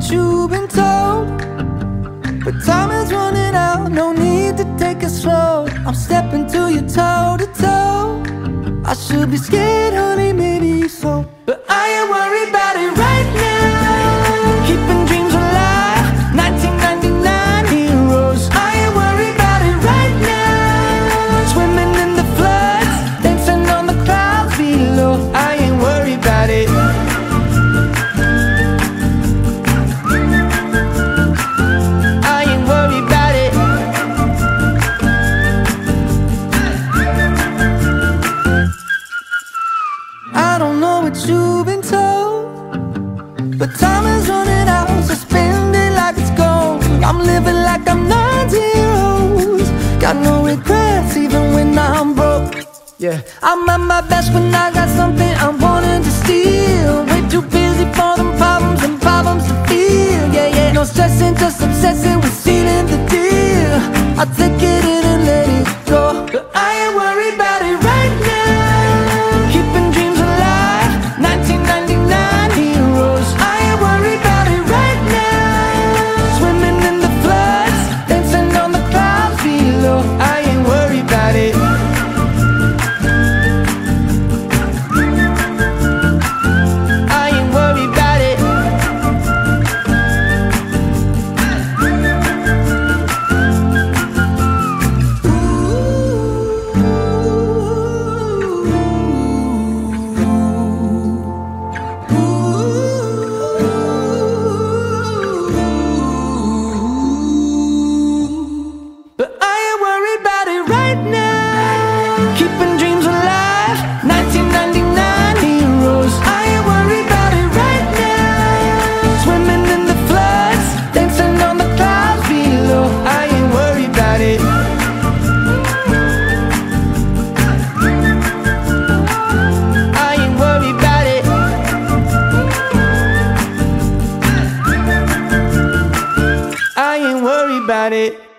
what you've been told. But time is running out, no need to take it slow. I'm stepping to you toe to toe. I should be scared, honey, maybe what you've been told, but time is running out, so spend it like it's gold. I'm living like I'm nine zeros. Got no regrets, even when I'm broke. Yeah, I'm at my best when I got something I'm wanting to steal. Right now. Keeping dreams alive, 1999 heroes. I ain't worried about it right now. Swimming in the floods, dancing on the clouds below. I ain't worried about it. I ain't worried about it. I ain't worried about it.